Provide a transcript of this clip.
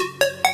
Thank you.